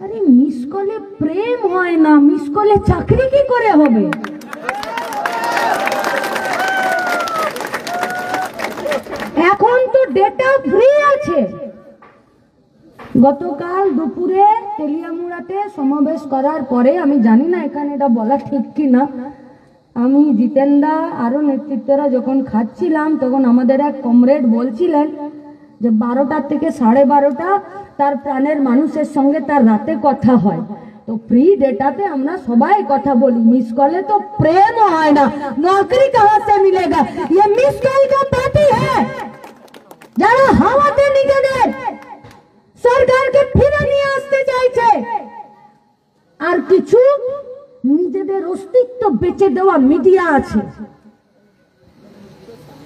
আরে মিস কলে প্রেম হয় না। মিস কলে চাকরি কি করে হবে? এখন তো ডেটা ফ্রি আছে। গতকাল দুপুরে তেলিয়ামুড়াতে সমাবেশ করার পরে, আমি জানি না এখানে এটা বলা ঠিক কি না আমি জিতেন্দা আরও নেতৃত্বরা যখন খাচ্ছিলাম, তখন আমাদের এক কমরেড বলছিলেন যে বারোটার থেকে সাড়ে বারোটা তার প্রাণের মানুষের সঙ্গে তার রাতে কথা হয়। তো ফ্রি ডেটাতে আমরা সবাই কথা বলি। মিস কলে তো প্রেম হয় না। নকরি কাহাতে মিলে মিলেগা? ইয়ে মিস কল কা পার্টি হ্যায় যারা হাওয়াতে নিজেদের সরকারকে ফিরে নিয়ে আসতে চাইছে। আর কিছু নিজেদের অস্তিত্ব বেঁচে দেওয়া মিডিয়া আছে।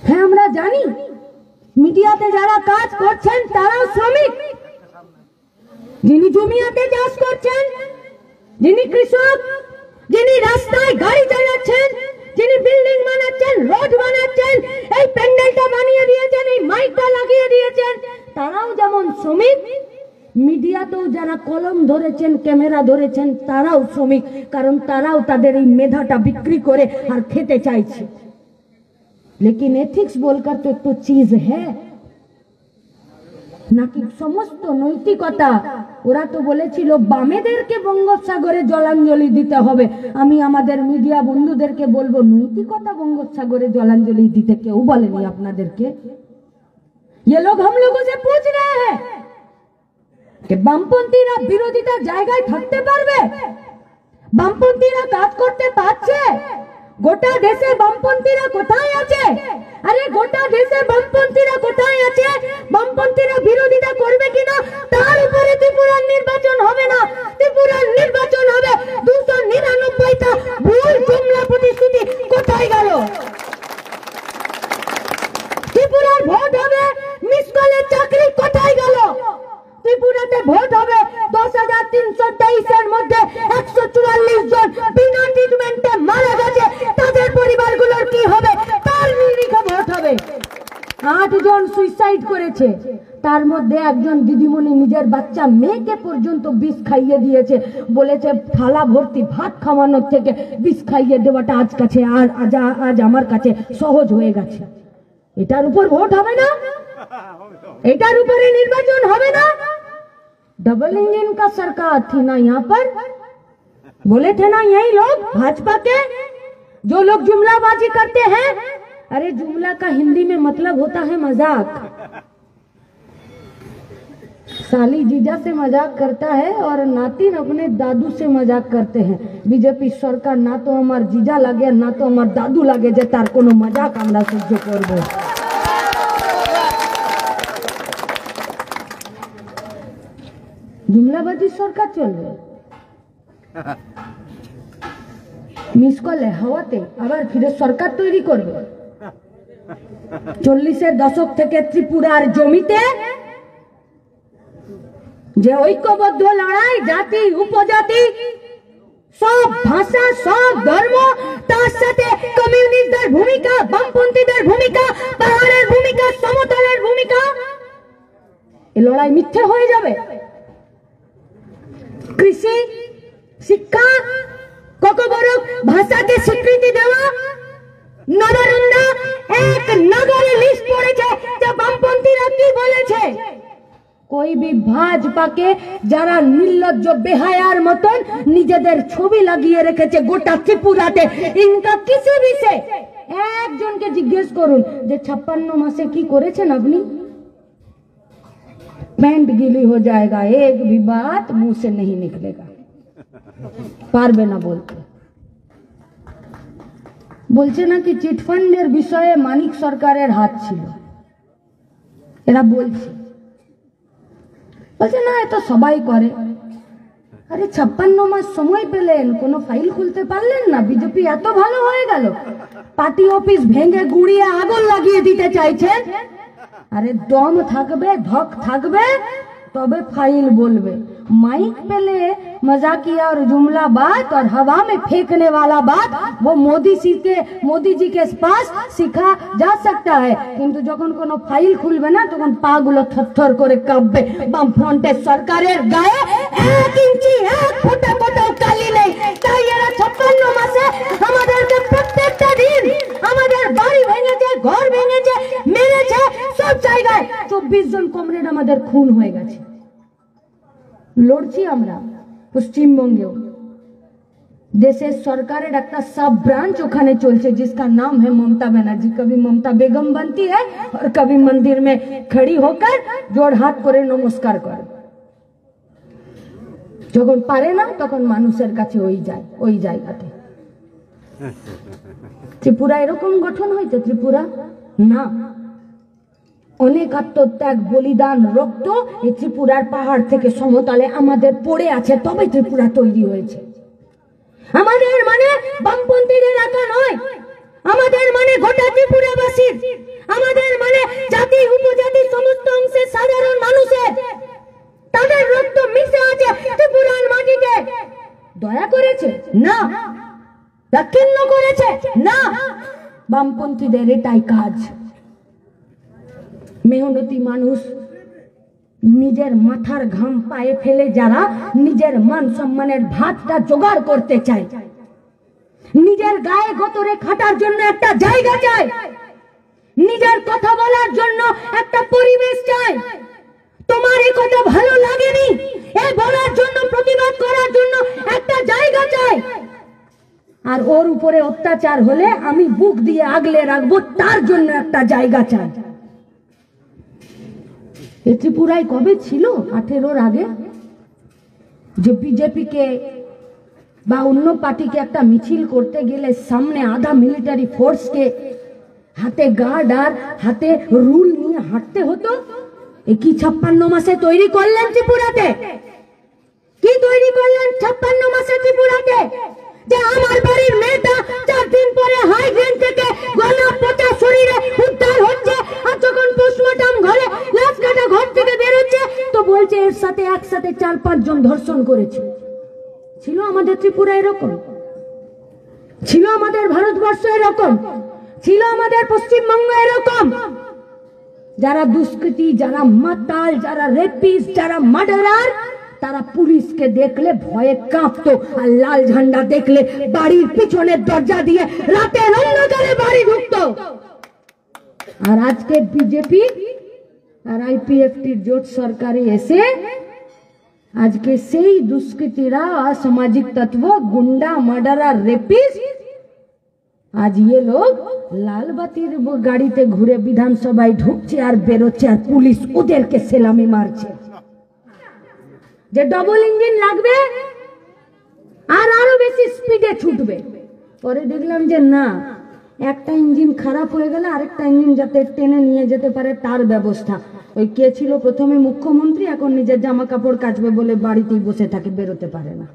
হ্যাঁ আমরা জানি। মিডিয়াতে যারা কাজ করছেন, তারাও শ্রমিক। যিনি জমিয়াতে চাষ করছেন, যিনি কৃষক, যিনি রাস্তায় গাড়ি চালাচ্ছেন, যিনি বিল্ডিং বানাচ্ছেন, রোড বানাচ্ছেন, এই প্যান্ডেলটা বানিয়ে দিয়েছেন, এই মাইকটা লাগিয়ে দিয়েছেন, তারাও যেমন শ্রমিক, মিডিয়াতেও যারা কলম ধরেছেন, ক্যামেরা ধরেছেন, তারাও শ্রমিক, কারণ তারাও তাদের এই মেধাটা বিক্রি করে আর খেতে চাইছে। लेकिन एथिक्स बोलकर तो एक तो चीज है নাকি সমস্ত নৈতিকতা ওরা তো বলেছিল বামেদেরকে বঙ্গোপসাগরে জলাঞ্জলি দিতে হবে আমি আমাদের মিডিয়া বন্ধুদেরকে বলবো নৈতিকতা বঙ্গোপসাগরে জলাঞ্জলি দিতে কেউ বলেনি আপনাদেরকে ये लोग हम लोगों से पूछ रहे हैं कि বামপন্থীরা বিরোধিতা জায়গায় থাকতে পারবে বামপন্থীরা কাজ করতে পারছে গোটা দেশে বামপন্থীরা কোথায় আছে? আরে গোটা দেশে বামপন্থীরা কোথায় আছে? বামপন্থীরা বিরোধিতা করবে কিনা? তার উপরে ত্রিপুরার নির্বাচন হবে না। ত্রিপুরার নির্বাচন হবে দুশো নিরানব্বইটা ভুল জুমলা প্রতিশ্রুতি। কোথায় গেল? ত্রিপুরার ভোট হবে, মিস কলের চাকরি কোথায় গেল? ত্রিপুরাতে ভোট হবে দশ হাজার তিনশো তেইশের মধ্যে একশো চুয়াল্লিশ জন। বিনা ট্রিটমেন্টে পরিবারগুলোর কি হবে তার নিরিখে ভোট হবে আট জন সুইসাইড করেছে তার মধ্যে একজন দিদিমণি নিজের বাচ্চা মেয়েকে পর্যন্ত বিষ খাইয়ে দিয়েছে বলেছে থালা ভর্তি ভাত খাওয়ানোর থেকে বিষ খাইয়ে দেওয়াটা আজ কাছে আর আজ আজ আমার কাছে সহজ হয়ে গেছে এটার উপর ভোট হবে না एटार ऊपर ही निर्वाचन হবে না डबल इंजन का सरकार थी ना यहाँ पर बोले थे ना यही लोग भाजपा के जो लोग जुमलाबाजी करते हैं, अरे जुमला का हिंदी में मतलब होता है मज़ाक। साली जीजा से मज़ाक करता है और नातिन अपने दादू से मज़ाक करते हैं। बीजेपी सरकार, ना तो हमार जीजा लगे, ना तो हमार दादू लगे जे तार को मज़ाक हमारा सहयोग कर दो जुमलाबाजी सरकार चल चलबे। মিস করলে হাওয়াতে আবার ফিরে সরকার তৈরি করবে। চল্লিশের দশক থেকে ত্রিপুরার জমিতে যে ঐক্যবদ্ধ লড়াই, জাতি, উপজাতি, সব ভাষা, সব ধর্ম, তার সাথে কমিউনিস্টদের ভূমিকা, বামপন্থীদের ভূমিকা, পাহাড়ের ভূমিকা, সমতলের ভূমিকা, এ লড়াই মিথ্যে হয়ে যাবে। কৃষি, শিক্ষা ককবরক ভাষাকে স্বীকৃতি দেওয়া নবানন্দা এক নগরে লিস্ট পড়েছে যে বামপন্থীরা কি বলেছে कोई भी ভাজপাকে যারা নির্লজ্জ বেহায়ার মতন নিজেদের ছবি লাগিয়ে রেখেছে গোটা ত্রিপুরাতে ইনকা কিসে বিষে একজনকে জিজ্ঞেস করুন যে ছাপ্পান্ন মাসে কি করেছেন আপনি पैंट गीली हो जाएगा एक भी बात मुंह से नहीं निकलेगा পারবে না বলতে। বলছে নাকি চিটফান্ডের বিষয়ে মানিক সরকারের হাত ছিল। এরা বলছে। বলছে, না, এটা সবাই করে। আরে, ছাপ্পান্ন মাস সময় পেলেন, কোনো ফাইল খুলতে পারলেন না? বিজেপি এত ভালো হয়ে গেল। পার্টি অফিস ভেঙে গুড়িয়ে আগুন লাগিয়ে দিতে চাইছে আরে, দম থাকবে, ধক থাকবে तब फ़ाइल बोलवे माइक पे ले मजाकिया और जुमला बात और हवा में फेंकने वाला बात वो मोदी सी के मोदी जी के पास सीखा जा सकता है किंतु जो कौन कोनो फ़ाइल खुलवे ना तो कौन पागल थर करे कब्बे बम फ्रंटे सरकार गाय एक इंची एक फुटा फुटा काली नहीं ताई ये छप्पन मासे हमारे प्रत्येक दिन ঘর ভেঙেছে মেরেছে সব জায়গায় চব্বিশ জন কমরেড আমাদের খুন হয়ে গেছে লড়ছি আমরা পশ্চিমবঙ্গেও जैसे सरकार डॉक्टर सब ब्रांच उखाने चलते जिसका नाम है ममता बनर्जी कभी ममता बेगम बनती है और कभी मंदिर में खड़ी होकर जोड़ हाथ करे नमस्कार कर যখন পারে না তখন মানুষের কাছে ওই যায় ওই জায়গাতে ত্রিপুরা এরকম গঠন হয়েছে, ত্রিপুরা? না। অনেক আত্মত্যাগ, বলিদান, রক্ত এই ত্রিপুরার পাহাড় থেকে সমতলে আমাদের পড়ে আছে, তবে ত্রিপুরা তৈরি হয়েছে। আমাদের মানে বামপন্থীদের একা নয়। আমাদের মানে গোটা ত্রিপুরাবাসীর। আমাদের মানে জাতি, উপজাতি, সমস্ত অংশের সাধারণ মানুষের। তাদের রক্ত মিশে আছে ত্রিপুরার মাটিতে। দয়া করেছে? না। দাক্ষিণ্য করেছে। না, বামপন্থীদের এটাই কাজ। মেহনতি মানুষ নিজের মাথার ঘাম পায়ে ফেলে যারা নিজের মান সম্মানের ভাতটা জোগাড় করতে চায়। নিজের গায়ে গতরে খাটার জন্য একটা জায়গা চায়। নিজের কথা বলার জন্য একটা পরিবেশ চায়। তোমার এই কথা ভালো লাগেনি? এ বলার জন্য, প্রতিবাদ করার জন্য একটা জায়গা চাই আর ওর উপরে অত্যাচার হলে আমি বুক দিয়ে আগলে রাখব, তার জন্য একটা জায়গা চাই। এ ত্রিপুরায় কবে ছিল? আঠেরোর আগে? যে বিজেপিকে বা অন্য পার্টিকে একটা মিছিল করতে গেলে সামনে আধা মিলিটারি ফোর্সকে হাতে গার্ড আর হাতে রুল নিয়ে হাঁটতে হতো? এ কি ছাপ্পান্ন মাসে তৈরি করলেন ত্রিপুরাতে? কি তৈরি করলেন ছাপ্পান্ন মাসে ত্রিপুরাতে? যে আমার বাড়ির মেয়েটা চার দিন পরে হাইড্রেন থেকে গলা পচা শরীরে উদ্ধার হচ্ছে আর যখন পোস্টমর্টম ঘরে লাশ ঘর থেকে বেরোচ্ছে, তো বলছে এর সাথে একসাথে চার পাঁচ জন ধর্ষণ করেছে। ছিল আমাদের ত্রিপুরা এরকম। ছিল আমাদের ভারতবর্ষ এরকম। ছিল আমাদের পশ্চিমবঙ্গ এরকম। যারা দুষ্কৃতী, যারা মাতাল, যারা রেপিস যারা মার্ডারার তারা পুলিশকে দেখলে ভয়ে কাঁপতো আর লাল ঝান্ডা দেখলে বাড়ির পিছনের দরজা দিয়ে রাতের অন্ধকারে বাড়ি ঢুকতো। আর আজকে বিজেপি আর আইপিএফটির জোট সরকারে এসে আজকে সেই দুষ্কৃতীরা, অসামাজিক তত্ত্ব, গুন্ডা, মার্ডারার রেপিস, আজ ইয়ে লোক লাল বাতির ব- গাড়িতে ঘুরে বিধানসভায় ঢুকছে আর বেরোচ্ছে আর পুলিশ ওদেরকে সেলামি মারছে। যে ডবল ইঞ্জিন লাগবে আর আরও বেশি স্পিডে ছুটবে। পরে দেখলাম যে না, একটা ইঞ্জিন খারাপ হয়ে গেলে আরেকটা ইঞ্জিন যাতে টেনে নিয়ে যেতে পারে তার ব্যবস্থা। ওই কে ছিল প্রথমে মুখ্যমন্ত্রী, এখন নিজের জামা কাপড় কাচবে বলে বাড়িতেই বসে থাকে, বেরোতে পারে না।